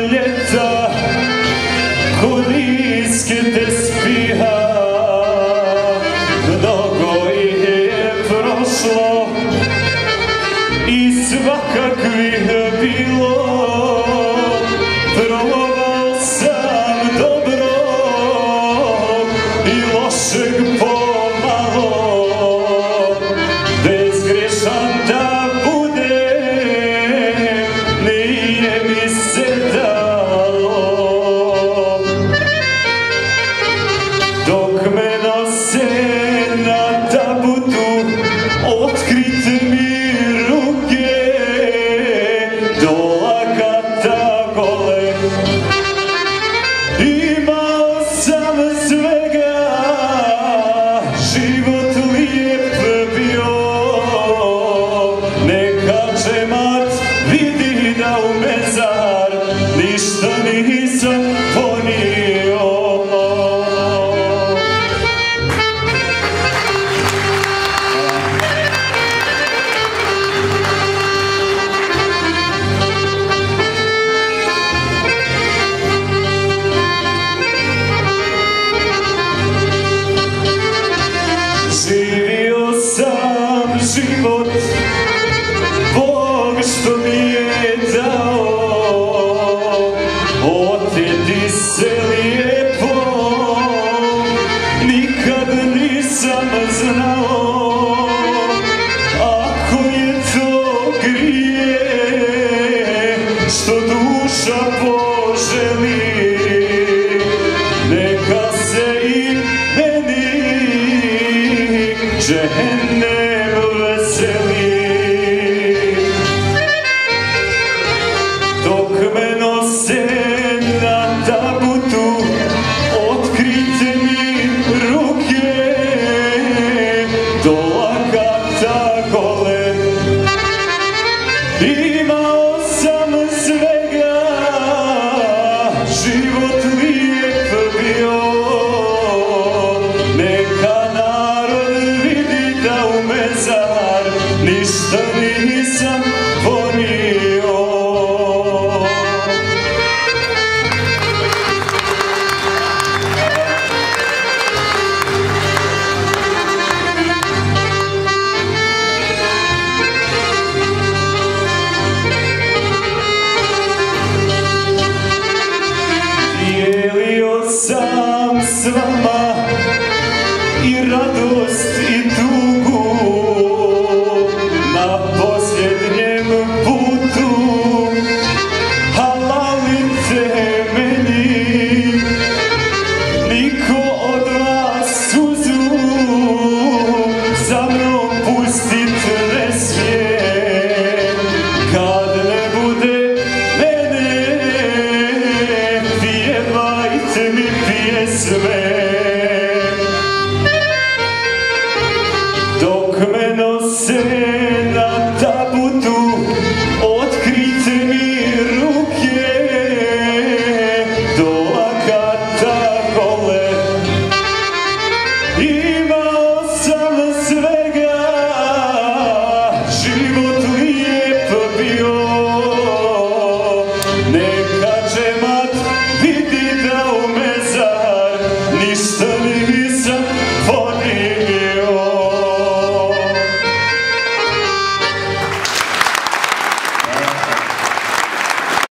Hallelujah. će mat, vidi da u mezar ništa nisam znao. Ako je to grije Što duša poželi Neka se i meni Džehennem veseli. Dok me nose Do lakata gole Imao sam svega Život lijep bio Neka narod vidi da u mezar Ništa nisam самства и радость, и тугу на последнем пути.